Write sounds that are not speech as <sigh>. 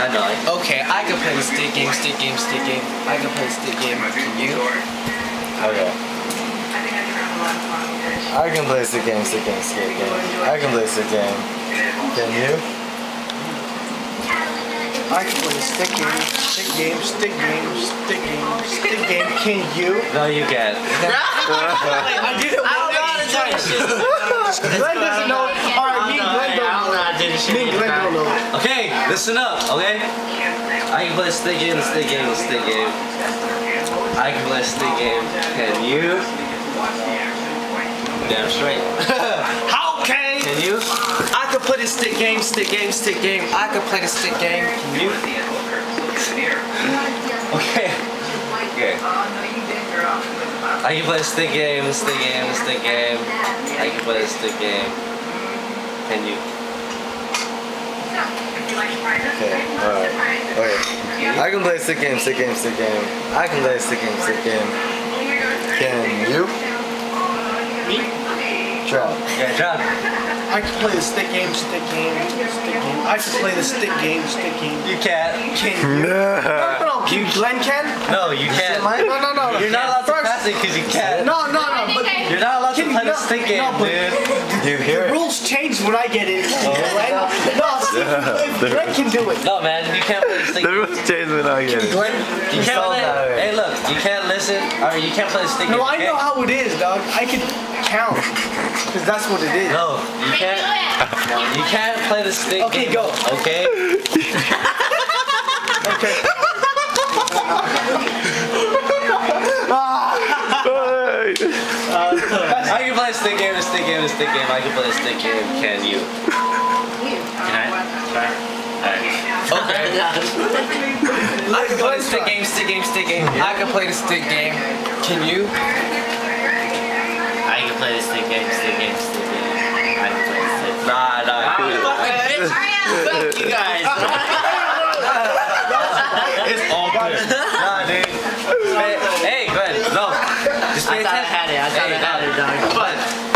I know. Okay, I can play the stick game, stick game, stick game. I can play the stick game. Can you? Okay. I can play stick game, stick game, stick game. I can play stick game. Can you? I can play stick game, stick game, stick game, stick game, stick game. Can you? No, you can't. <laughs> <laughs> I did it one time. <laughs> Glenn doesn't know. Alright, me and Glenn don't know. Me and Glenn don't know. Listen up, okay? I can play <laughs> stick game, stick game, stick game. I can play stick game. Can you? Damn straight. How can? Can you? I can play the stick game, stick game, stick game. I can play the stick game. Can you? Okay. Okay. I can play stick game, stick game, stick game. I can play stick game. Can you? Okay, alright. Okay. I can play stick game, stick game, stick game. I can play stick game, stick game. Can you? Trout. Yeah, John. I can play the stick game, stick game, stick game. I can play the stick game, stick game. You can't. Can <laughs> you? No, no, no. Can Glenn can? No, you can't. No, no, no. You're not allowed to First- pass it because you can't. No, no, no. But You're not allowed to Can play you the not- stick game, no, dude. Do you hear it? rules change when I get in. Glenn, no, <laughs> see, if Glenn can do it. No, man, you can't play the stick The rules change when I get it. Glenn, You can't play. Hey, look, you can't listen, or you can't play the stick no, I know how it is, dog. I can count. Because that's what it is. No, you can't. You can't play the stick Okay, game. go. Okay. <laughs> Okay. Uh, <laughs> I can play a stick game, the stick game, the stick game. I can play the stick game. Can you? Can I? Try. Okay. I can play the stick game, stick game, stick game. I can play the stick game. Can you? I can play the stick game, stick game, stick game. I can play the stick. Nah, nah. Fuck you guys. It's all good. Nah, dude. Hey, hey, go ahead. No. I thought I had it. I thought I had it, dog. But